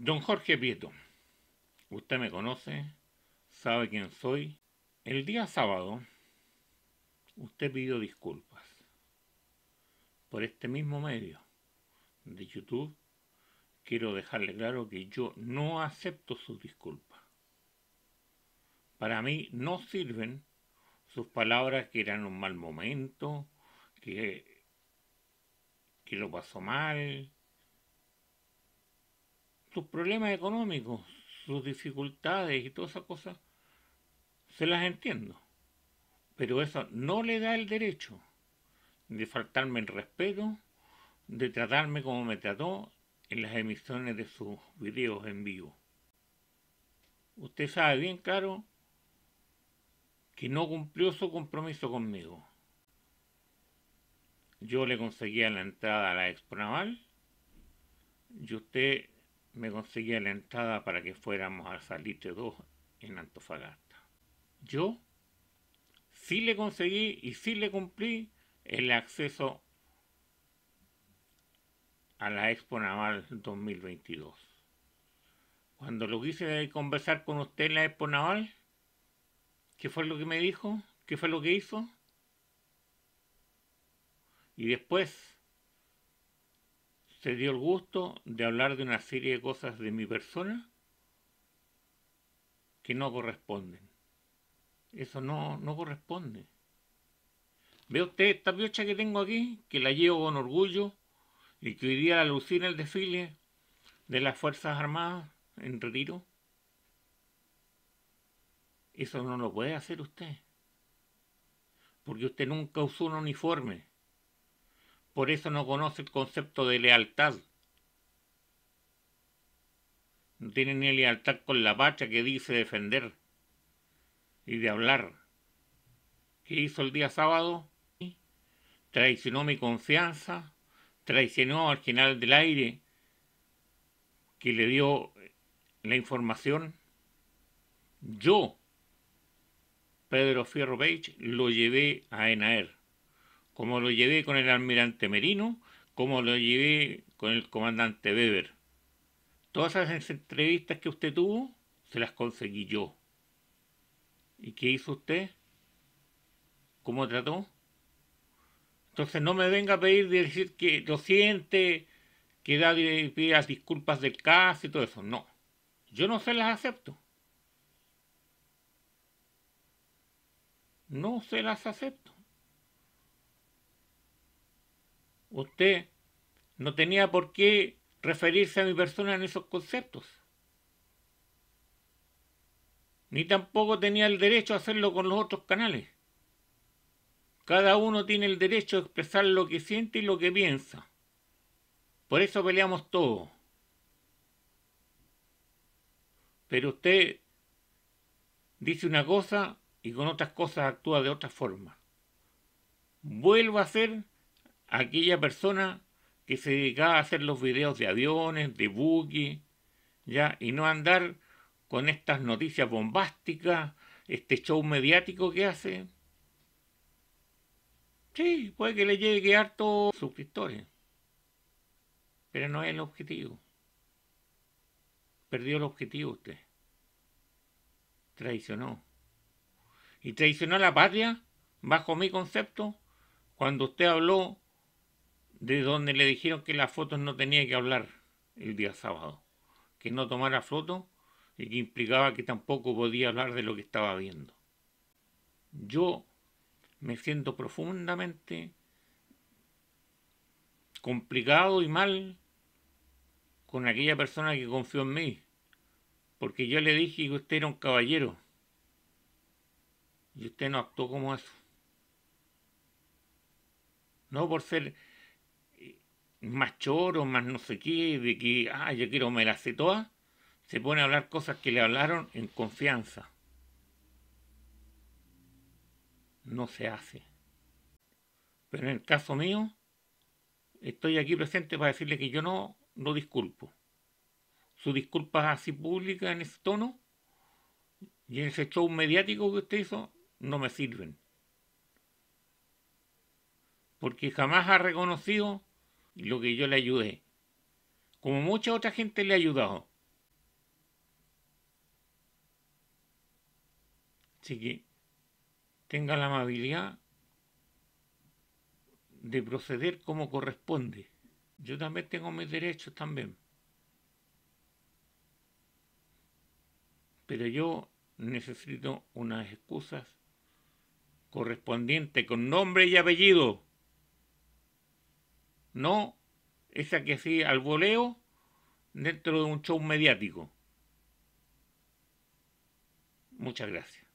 Don Jorge Prieto, usted me conoce, sabe quién soy. El día sábado, usted pidió disculpas por este mismo medio de YouTube. Quiero dejarle claro que yo no acepto sus disculpas. Para mí no sirven sus palabras que eran un mal momento, que, que lo pasó mal, sus problemas económicos, sus dificultades y todas esas cosas, se las entiendo. Pero eso no le da el derecho de faltarme el respeto, de tratarme como me trató en las emisiones de sus videos en vivo. Usted sabe bien claro que no cumplió su compromiso conmigo. Yo le conseguía la entrada a la Expo Naval y usted me conseguía la entrada para que fuéramos al Salitre 2 en Antofagasta. Yo sí le conseguí y sí le cumplí el acceso a la Expo Naval 2022. Cuando lo quise conversar con usted en la Expo Naval, ¿qué fue lo que me dijo? ¿Qué fue lo que hizo? Y después se dio el gusto de hablar de una serie de cosas de mi persona que no corresponden. Eso no, no corresponde. ¿Ve usted esta piocha que tengo aquí? Que la llevo con orgullo y que hoy día la en el desfile de las Fuerzas Armadas en retiro. Eso no lo puede hacer usted. Porque usted nunca usó un uniforme. Por eso no conoce el concepto de lealtad. No tiene ni lealtad con la patria que dice defender y de hablar. ¿Qué hizo el día sábado? Traicionó mi confianza, traicionó al general del aire que le dio la información. Yo, Pedro Fierro Page, lo llevé a ENAER como lo llevé con el almirante Merino, como lo llevé con el comandante Weber. Todas esas entrevistas que usted tuvo, se las conseguí yo. ¿Y qué hizo usted? ¿Cómo trató? Entonces no me venga a pedir de decir que lo siente, que da pide las disculpas del caso y todo eso. No, yo no se las acepto. No se las acepto. Usted no tenía por qué referirse a mi persona en esos conceptos. Ni tampoco tenía el derecho a hacerlo con los otros canales. Cada uno tiene el derecho a expresar lo que siente y lo que piensa. Por eso peleamos todos. Pero usted dice una cosa y con otras cosas actúa de otra forma. Vuelva a ser aquella persona que se dedicaba a hacer los videos de aviones, de buques, ya, y no andar con estas noticias bombásticas, este show mediático que hace. Sí, puede que le llegue harto suscriptores, pero no es el objetivo. Perdió el objetivo usted. Traicionó. Y traicionó a la patria, bajo mi concepto, cuando usted habló de donde le dijeron que las fotos no tenía que hablar el día sábado, que no tomara fotos y que implicaba que tampoco podía hablar de lo que estaba viendo. Yo me siento profundamente complicado y mal con aquella persona que confió en mí, porque yo le dije que usted era un caballero y usted no actuó como eso. No por ser más choro, más no sé qué, de que, ah, yo quiero me la sé toda, se pone a hablar cosas que le hablaron en confianza. No se hace. Pero en el caso mío, estoy aquí presente para decirle que yo no lo disculpo. Su disculpa así pública en ese tono y en ese show mediático que usted hizo no me sirven. Porque jamás ha reconocido y lo que yo le ayudé, como mucha otra gente le ha ayudado. Así que tenga la amabilidad de proceder como corresponde. Yo también tengo mis derechos también. Pero yo necesito unas excusas correspondientes con nombre y apellido. No esa que sí al voleo dentro de un show mediático. Muchas gracias.